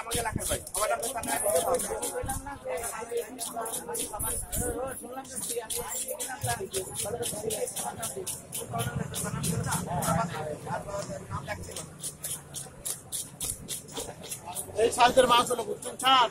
আমাকে লাখের ভাই আমার নাম এই সালদের মাছ হলো বুঝছেন ছাড়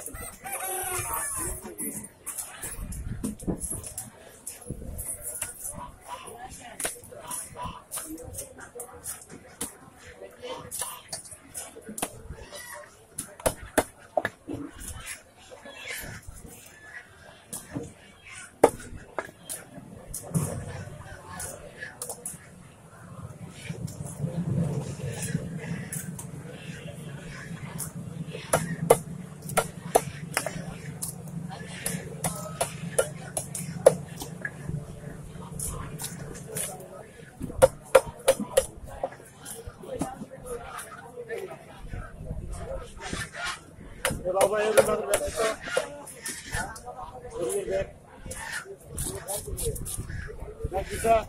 awesome. Thank you, sir.